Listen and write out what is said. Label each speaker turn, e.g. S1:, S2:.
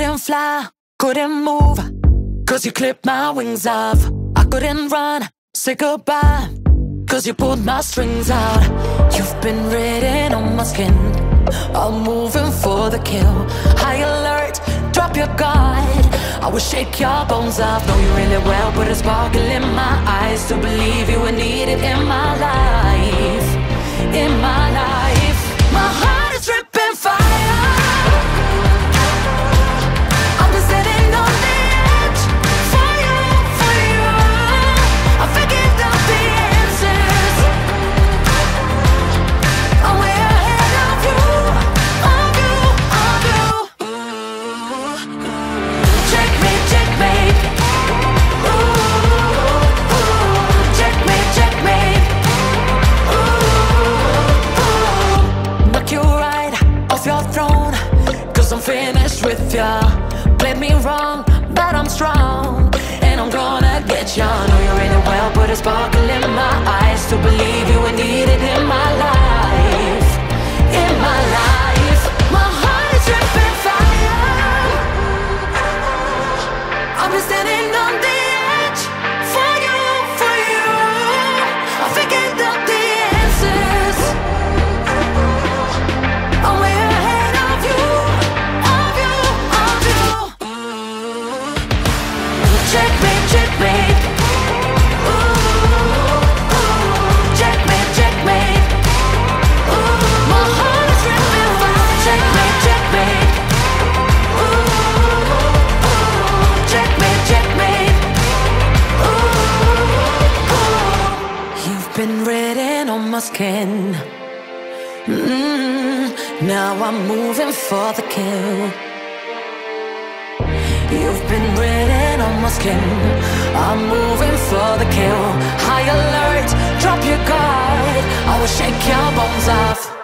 S1: couldn't fly, couldn't move, cause you clipped my wings off. I couldn't run, say goodbye, cause you pulled my strings out. You've been written on my skin, I'm moving for the kill. High alert, drop your guard. I will shake your bones off, know you really well, put a sparkle in my eyes to believe you were needed in my life, with ya. Played me wrong, but I'm strong. And I'm gonna get ya. Know you're really well, put a sparkle skin. Mm, now I'm moving for the kill. You've been written on my skin. I'm moving for the kill. High alert, drop your guard. I will shake your